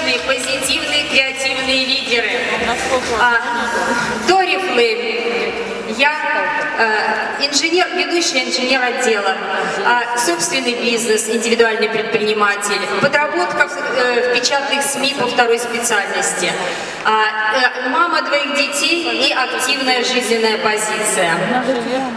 успешные, позитивные, креативные лидеры. А, Дорифлы, я э, инженер ведущий инженер отдела, э, собственный бизнес, индивидуальный предприниматель, подработка в, э, печатных СМИ по второй специальности, э, мама двоих детей и активная жизненная позиция.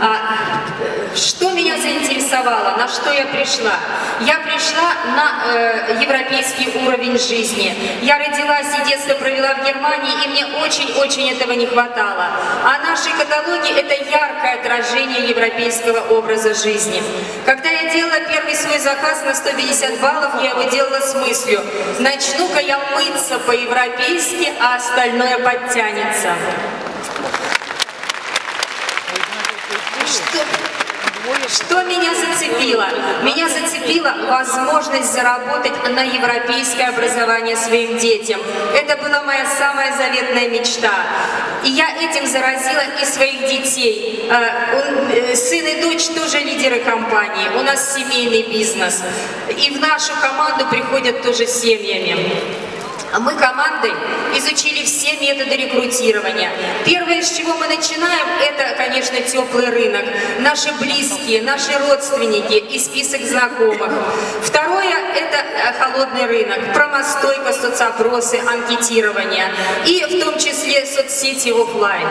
Э, что меня заинтересовало, на что я пришла? Я пришла на э, европейский уровень жизни. Я родилась и детство провела в Германии, и мне очень-очень этого не хватало. А наши каталоги – это яркое отражение европейского образа жизни. Когда я делала первый свой заказ на 150 баллов, я его делала с мыслью «Начну-ка я мыться по-европейски, а остальное подтянется». Что? Что меня зацепило? Меня зацепила возможность заработать на европейское образование своим детям. Это была моя самая заветная мечта. И я этим заразила и своих детей. А, э, сын и дочь тоже лидеры компании. У нас семейный бизнес. И в нашу команду приходят тоже семьями. Мы командой изучили все методы рекрутирования. Первое, с чего мы начинаем, это, конечно, теплый рынок. Наши близкие, наши родственники и список знакомых. Второе, это э, холодный рынок, промостойка, соцопросы, анкетирование. И в том соцсети офлайн.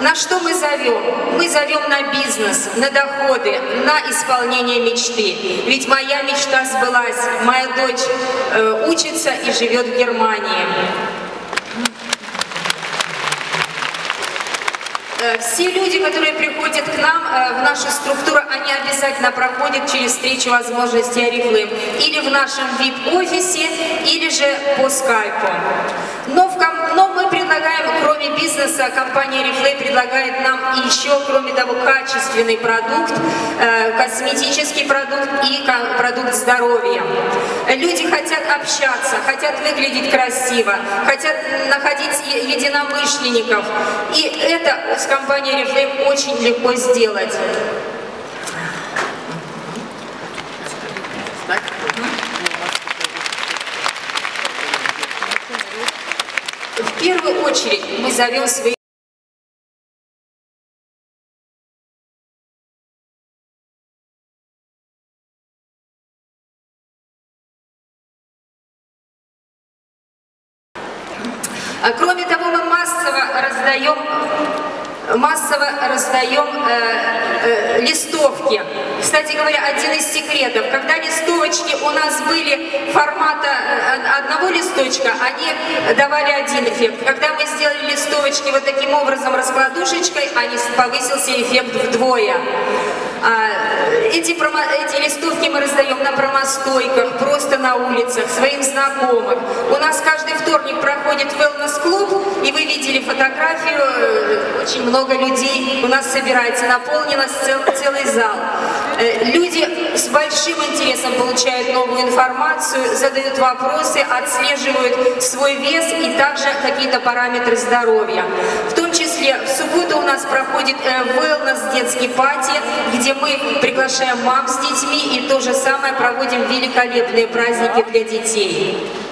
На что мы зовем? Мы зовем на бизнес, на доходы, на исполнение мечты. Ведь моя мечта сбылась. Моя дочь э, учится и живет в Германии. Э, все люди, которые приходят к нам э, в нашу структуру, они обязательно проходят через встречу возможности Арифлейм. Или в нашем VIP-офисе, или же по скайпу. Но, в, но кроме бизнеса, компания Reflay предлагает нам еще, кроме того, качественный продукт, э, косметический продукт и продукт здоровья. Люди хотят общаться, хотят выглядеть красиво, хотят находить единомышленников. И это с компанией Reflame очень легко сделать. Очередь мы зовем свои А кроме того, мы массово раздаем массово раздаем э, э, листовки. Кстати говоря, один из секретов, когда листовочки у нас были формата э, одного листочка, они давали один эффект. Когда мы сделали листовочки вот таким образом раскладушечкой, они повысился эффект вдвое. А, эти, промо, эти листовки мы раздаем на промостойках, просто на улицах, своим знакомым. У нас каждый вторник проходит wellness-клуб, и вы видели фотографию, э, очень много людей у нас собирается, наполнилось цел, целый зал. Э, люди с большим интересом получают новую информацию, задают вопросы, отслеживают свой вес и также какие-то параметры здоровья. В том числе в субботу у нас проходит э, wellness детский пати, где мы приглашаем мам с детьми и то же самое проводим великолепные праздники для детей.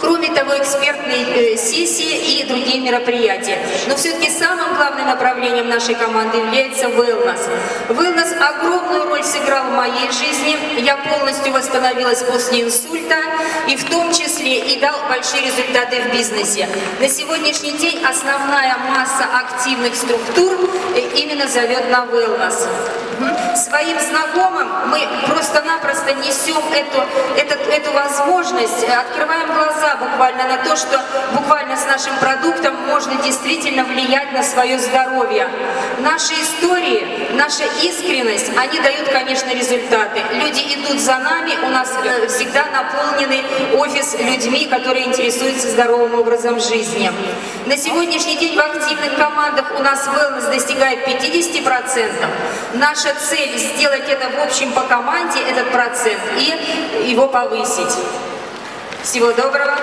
Кроме того, экспертные э, сессии и другие мероприятия. Но все-таки самым главным направлением нашей команды является wellness. Wellness огромную роль сыграл в моей жизни. Я полностью восстановилась после инсульта и в том числе и дал большие результаты в бизнесе. На сегодняшний день основная масса активных структур э, именно зовет на wellness. Своим знакомым мы просто-напросто несем эту, эту, эту возможность, э, открываем глаза глаза буквально на то, что буквально с нашим продуктом можно действительно влиять на свое здоровье. Наши истории, наша искренность, они дают, конечно, результаты. Люди идут за нами, у нас э, всегда наполненный офис людьми, которые интересуются здоровым образом жизни. На сегодняшний день в активных командах у нас wellness достигает 50%. Наша цель сделать это в общем по команде, этот процент, и его повысить. Всего доброго.